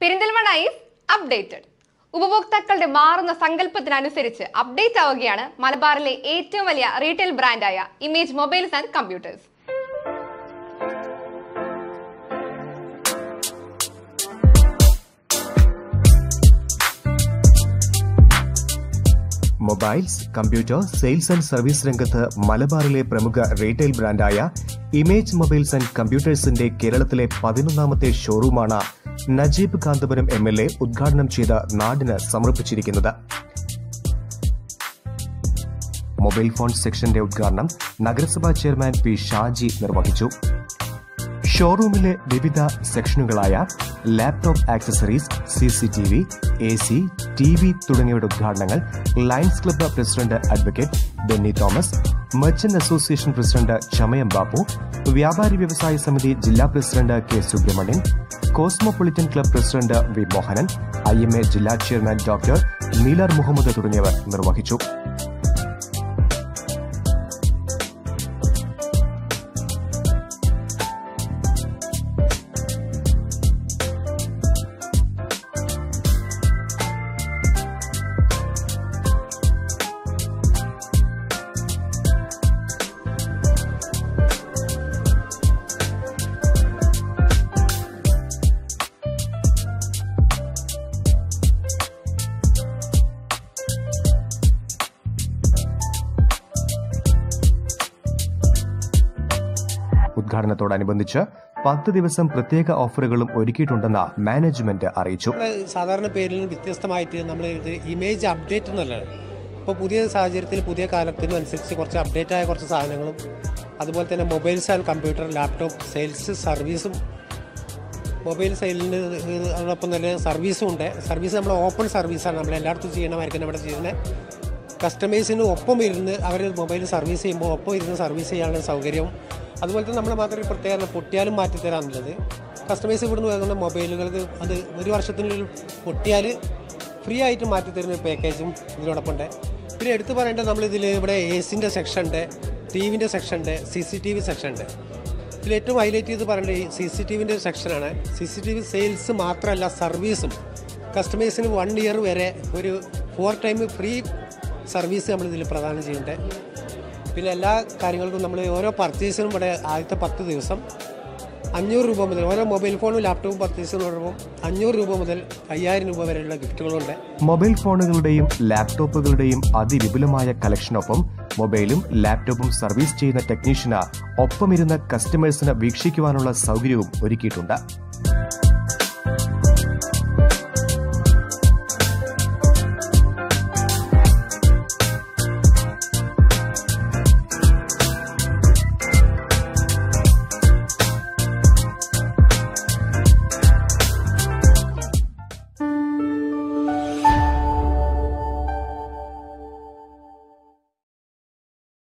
Perinthalmanna is updated ഉപഭോക്താക്കളുടെ മാറുന്ന സങ്കല്പത്തിനനുസരിച്ച് update ആവുകയാണ് മലബാറിലെ ഏറ്റവും വലിയ retail ബ്രാൻഡായ Image Mobiles and Computers mobiles computer sales and service രംഗത്ത് മലബാറിലെ പ്രമുഖ റീറ്റെയിൽ ബ്രാൻഡായ ഇമേജ് മൊബൈൽസ് ആൻഡ് കമ്പ്യൂട്ടേഴ്സിന്റെ കേരളത്തിലെ പതിനൊന്നാമത്തെ ഷോറൂമാണ് Najeeb Kanthapuram M L A ഉദ്ഘാടനം ചെയ്ത നാടിന് സമർപ്പിച്ചിരിക്കുന്നത്. മൊബൈൽ ഫോൺ സെക്ഷന്റെ ഉദ്ഘാടനം നഗരസഭാ ചെയർമാൻ പി ഷാജി നിർവഹിച്ചു. ഷോറൂമിലെ വിവിധ സെക്ഷനുകളായ laptop accessories C C T V A C T V തുടങ്ങിയവയുടെ ഉദ്ഘാടനങ്ങൾ Lions club president advocate Benny Thomas merchant association president Chamayam Bappu വ്യാപാരി വ്യവസായ സമിതി ജില്ലാ president K Subramanian cosmopolitan club president V Mohanan I M A ജില്ലാ chairman doctor Neelar Muhammad തുടങ്ങിയവർ നിർവഹിച്ചു. ഉദ്ഘാടനത്തോടനുബന്ധിച്ച് പത്ത് ദിവസം പ്രത്യേക ഓഫറുകളും ഒരുക്കിയിട്ടുണ്ടെന്ന് മാനേജ്മെന്റ് അറിയിച്ചു. സാധാരണ പേരിൽ നിന്ന് വ്യത്യസ്തമായിട്ട് നമ്മൾ ഇമേജ് അപ്ഡേറ്റ് എന്നുള്ളതാണ് ഇപ്പോൾ പുതിയ സാഹചര്യത്തിൽ പുതിയ കാലത്തിനും അനുസരിച്ച് കുറച്ച് അപ്ഡേറ്റ് ആയ കുറച്ച് സാധനങ്ങളും അതുപോലെ തന്നെ mobiles and computer laptop sales സർവീസും മൊബൈൽ സെയിലിന് അതോടൊപ്പം തന്നെ സർവീസും ഉണ്ട്. സർവീസ് നമ്മൾ ഓപ്പൺ സർവീസാണ് നമ്മൾ എല്ലായിടത്തും ചെയ്യണമായിരിക്കും നമ്മുടെ ചെയ്യുന്നത് കസ്റ്റമേഴ്സിന് ഒപ്പം ഇരുന്ന് അവർ മൊബൈൽ സർവീസ് ചെയ്യുമ്പോൾ ഒപ്പം ഇരുന്ന് സർവീസ് ചെയ്യാനുള്ള സൗകര്യവും അതുപോലെ തന്നെ നമ്മുടെ മാത്രം ഒരു പ്രത്യേകത പൊട്ടിയാലും മാറ്റി തരാമെന്നുള്ളത് കസ്റ്റമേഴ്സ് ഇവിടുന്ന് വാങ്ങുന്ന മൊബൈലുകൾക്ക് അത് ഒരു വർഷത്തിനുള്ളിൽ പൊട്ടിയാൽ ഫ്രീ ആയിട്ട് മാറ്റി തരുന്ന പാക്കേജും ഇതിനോടൊപ്പം ഉണ്ട്. പിന്നെ എടുത്തു പറയേണ്ടത് നമ്മളിതിൽ ഇവിടെ എ സിന്റെ സെക്ഷൻ ഉണ്ട് ടി വിന്റെ സെക്ഷൻ ഉണ്ട് C C T V section ഉണ്ട്. ഇതിൽ ഏറ്റവും ഹൈലൈറ്റ് ചെയ്ത് പറയേണ്ടത് ഈ സി സി ടി വിന്റെ സെക്ഷനാണ് C C T V sales മാത്രമല്ല സർവീസും കസ്റ്റമേഴ്സിന് വൺ ഇയർ വരെ ഒരു ഫോർ ടൈം ഫ്രീ സർവീസ് നമ്മളിതിൽ പ്രദാനം ചെയ്യുന്നുണ്ട്. പിന്നെ എല്ലാ കാര്യങ്ങൾക്കും നമ്മൾ ഓരോ പർച്ചേസിനും ഇവിടെ ആദ്യത്തെ പത്ത് ദിവസം അഞ്ഞൂറ് രൂപ മുതൽ ഓരോ മൊബൈൽ ഫോണും ലാപ്ടോപ്പും പർച്ചേസ് പറയുമ്പോൾ അഞ്ഞൂറ് രൂപ മുതൽ അയ്യായിരം രൂപ വരെയുള്ള ഗിഫ്റ്റുകളുണ്ട് മൊബൈൽ ഫോണുകളുടെയും ലാപ്ടോപ്പുകളുടെയും അതിവിപുലമായ കളക്ഷനൊപ്പം മൊബൈലും ലാപ്ടോപ്പും സർവീസ് ചെയ്യുന്ന ടെക്നീഷ്യന് ഒപ്പമിരുന്ന കസ്റ്റമേഴ്സിന് വീക്ഷിക്കുവാനുള്ള സൗകര്യവും ഒരുക്കിയിട്ടുണ്ട്.